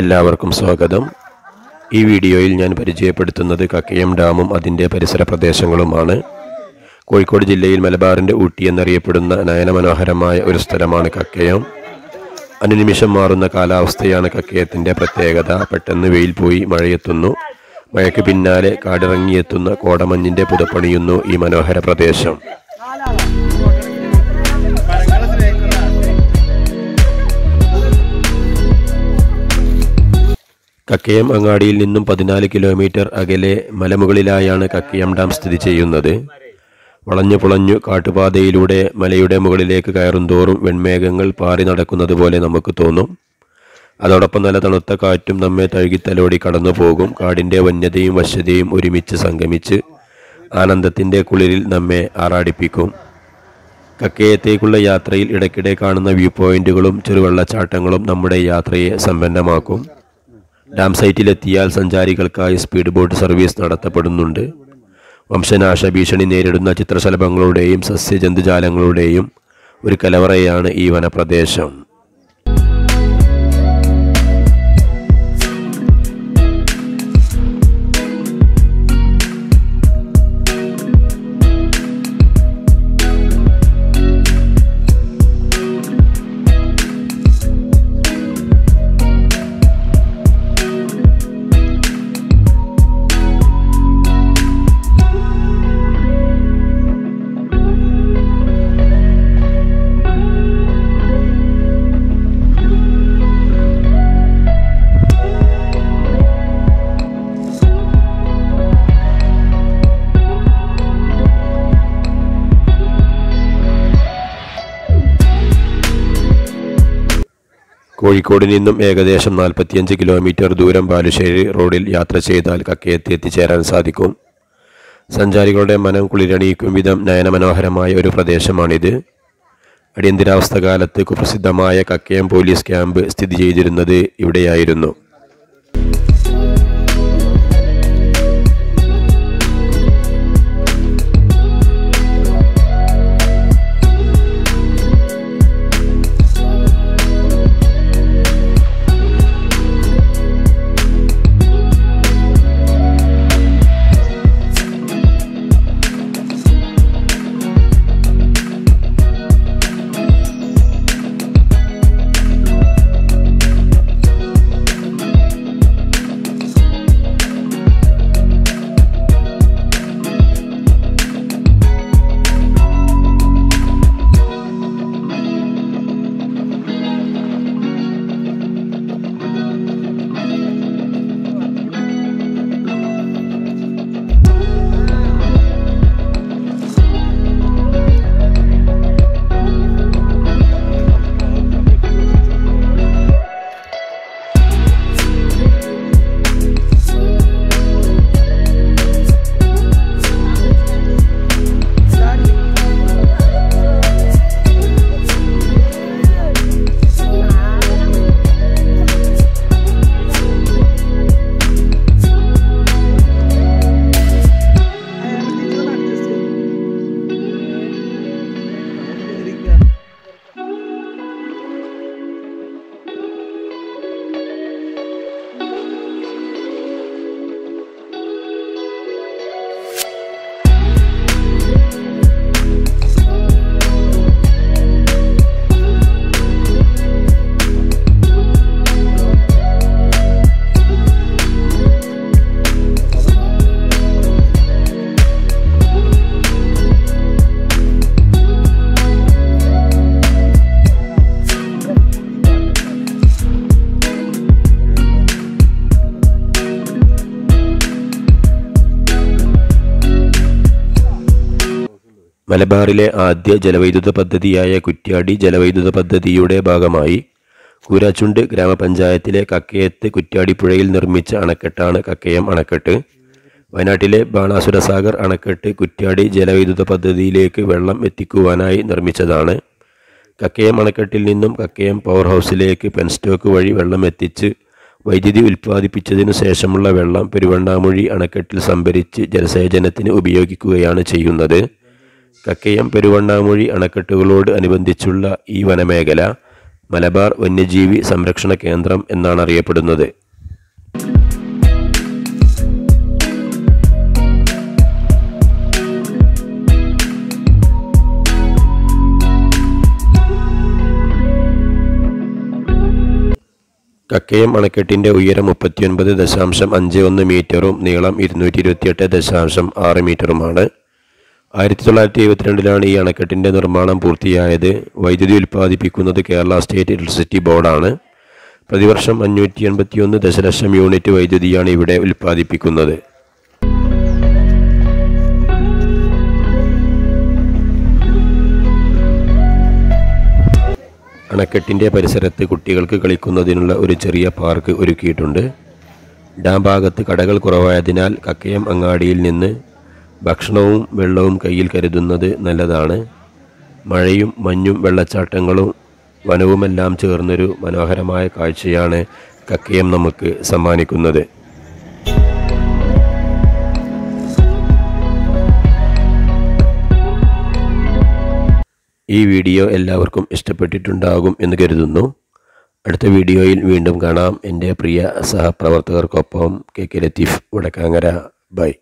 എല്ലാവർക്കും സ്വാഗതം. ഈ വീഡിയോയിൽ ഞാൻ പരിചയപ്പെടുത്തുന്നത് കക്കയം ഡാമും അതിന്റെ പരിസര പ്രദേശങ്ങളുമാണ്. കോഴിക്കോട് ജില്ലയിൽ മലബാറിന്റെ ഊട്ടി എന്നറിയപ്പെടുന്ന നയനമനോഹരമായ ഒരു സ്ഥലമാണ് കക്കയം. അനുനിമിഷം മാറുന്ന കാലാവസ്ഥയാണ് കക്കയത്തിന്റെ പ്രത്യേകത. പെട്ടെന്ന് വെയിൽ പോയി മഴയെത്തുന്നു. മഴയ്ക്ക് പിന്നാലെ കാടിറങ്ങിയെത്തുന്ന കോടമഞ്ഞിന്റെ പുതപ്പണിയുന്നു ഈ മനോഹര പ്രദേശം. കക്കയം അങ്ങാടിയിൽ നിന്നും പതിനാല് കിലോമീറ്റർ അകലെ മലമുകളിലായാണ് കക്കയം ഡാം സ്ഥിതി ചെയ്യുന്നത്. വളഞ്ഞു പുളഞ്ഞു കാട്ടുപാതയിലൂടെ മലയുടെ മുകളിലേക്ക് കയറും തോറും വെൺമേഘങ്ങൾ പാറി നടക്കുന്നത് പോലെ നമുക്ക് തോന്നും. അതോടൊപ്പം നല്ല തണുത്ത കാറ്റും നമ്മെ തഴുകിത്തലോടി കടന്നു പോകും. കാടിന്റെ വന്യതയും വശ്യതയും ഒരുമിച്ച് സംഗമിച്ച് ആനന്ദത്തിന്റെ കുളിരിൽ നമ്മെ ആറാടിപ്പിക്കും. കക്കയത്തേക്കുള്ള യാത്രയിൽ ഇടയ്ക്കിടെ കാണുന്ന വ്യൂ പോയിന്റുകളും ചെറുവെള്ളച്ചാട്ടങ്ങളും നമ്മുടെ യാത്രയെ സമ്പന്നമാക്കും. ഡാം സൈറ്റിലെത്തിയാൽ സഞ്ചാരികൾക്കായി സ്പീഡ് ബോട്ട് സർവീസ് നടത്തപ്പെടുന്നുണ്ട്. വംശനാശ ഭീഷണി നേരിടുന്ന ചിത്രശലഭങ്ങളുടെയും സസ്യജന്തുജാലങ്ങളുടെയും ഒരു കലവറയാണ് ഈ വനപ്രദേശം. കോഴിക്കോട് നിന്നും ഏകദേശം നാൽപ്പത്തിയഞ്ച് കിലോമീറ്റർ ദൂരം ബാലുശ്ശേരി റോഡിൽ യാത്ര ചെയ്താൽ കക്കയത്ത് എത്തിച്ചേരാൻ സാധിക്കും. സഞ്ചാരികളുടെ മനം കുളിരണിയിക്കും വിധം നയനമനോഹരമായ ഒരു പ്രദേശമാണിത്. അടിയന്തരാവസ്ഥ കാലത്ത് കുപ്രസിദ്ധമായ കക്കയം പോലീസ് ക്യാമ്പ് സ്ഥിതി ചെയ്തിരുന്നത് ഇവിടെയായിരുന്നു. മലബാറിലെ ആദ്യ ജലവൈദ്യുത പദ്ധതിയായ കുറ്റ്യാടി ജലവൈദ്യുത പദ്ധതിയുടെ ഭാഗമായി കൂരാച്ചുണ്ട് ഗ്രാമപഞ്ചായത്തിലെ കക്കയത്ത് കുറ്റ്യാടിപ്പുഴയിൽ നിർമ്മിച്ച അണക്കെട്ടാണ് കക്കയം അണക്കെട്ട്. വയനാട്ടിലെ ബാണാസുരസാഗർ അണക്കെട്ട് കുറ്റ്യാടി ജലവൈദ്യുത പദ്ധതിയിലേക്ക് വെള്ളം എത്തിക്കുവാനായി നിർമ്മിച്ചതാണ്. കക്കയം അണക്കെട്ടിൽ നിന്നും കക്കയം പവർ ഹൗസിലേക്ക് പെൻസ്റ്റോക്ക് വഴി വെള്ളം എത്തിച്ച് വൈദ്യുതി ഉൽപ്പാദിപ്പിച്ചതിനു ശേഷമുള്ള വെള്ളം പെരുവണ്ണാമൊഴി അണക്കെട്ടിൽ സംഭരിച്ച് ജലസേചനത്തിന് ഉപയോഗിക്കുകയാണ് ചെയ്യുന്നത്. കക്കയം പെരുവണ്ണാമൊഴി അണക്കെട്ടുകളോട് അനുബന്ധിച്ചുള്ള ഈ വനമേഖല മലബാർ വന്യജീവി സംരക്ഷണ കേന്ദ്രം എന്നാണ് അറിയപ്പെടുന്നത്. കക്കയം അണക്കെട്ടിന്റെ ഉയരം മുപ്പത്തിയൊൻപത് ദശാംശം അഞ്ച് ഒന്ന് മീറ്ററും നീളം ഇരുന്നൂറ്റി ഇരുപത്തിയെട്ട് ദശാംശം ആറ് മീറ്ററുമാണ്. ആയിരത്തി തൊള്ളായിരത്തി എഴുപത്തിരണ്ടിലാണ് ഈ അണക്കെട്ടിന്റെ നിർമ്മാണം പൂർത്തിയായത്. വൈദ്യുതി ഉൽപ്പാദിപ്പിക്കുന്നത് കേരള സ്റ്റേറ്റ് ഇലക്ട്രിസിറ്റി ബോർഡാണ്. പ്രതിവർഷം അഞ്ഞൂറ്റി എൺപത്തിയൊന്ന് ദശലക്ഷം യൂണിറ്റ് വൈദ്യുതിയാണ് ഇവിടെ ഉൽപ്പാദിപ്പിക്കുന്നത്. അണക്കെട്ടിന്റെ പരിസരത്ത് കുട്ടികൾക്ക് കളിക്കുന്നതിനുള്ള ഒരു ചെറിയ പാർക്ക് ഒരുക്കിയിട്ടുണ്ട്. ഡാം ഭാഗത്ത് കടകൾ കുറവായതിനാൽ കക്കയം അങ്ങാടിയിൽ നിന്ന് ഭക്ഷണവും വെള്ളവും കയ്യിൽ കരുതുന്നത് നല്ലതാണ്. മഴയും മഞ്ഞും വെള്ളച്ചാട്ടങ്ങളും വനവുമെല്ലാം ചേർന്നൊരു മനോഹരമായ കാഴ്ചയാണ് കക്കയം നമുക്ക് സമ്മാനിക്കുന്നത്. ഈ വീഡിയോ എല്ലാവർക്കും ഇഷ്ടപ്പെട്ടിട്ടുണ്ടാകും എന്ന് കരുതുന്നു. അടുത്ത വീഡിയോയിൽ വീണ്ടും കാണാം. എന്റെ പ്രിയ സഹപ്രവർത്തകർക്കൊപ്പം K K Latheef Vadakkangara. Bye.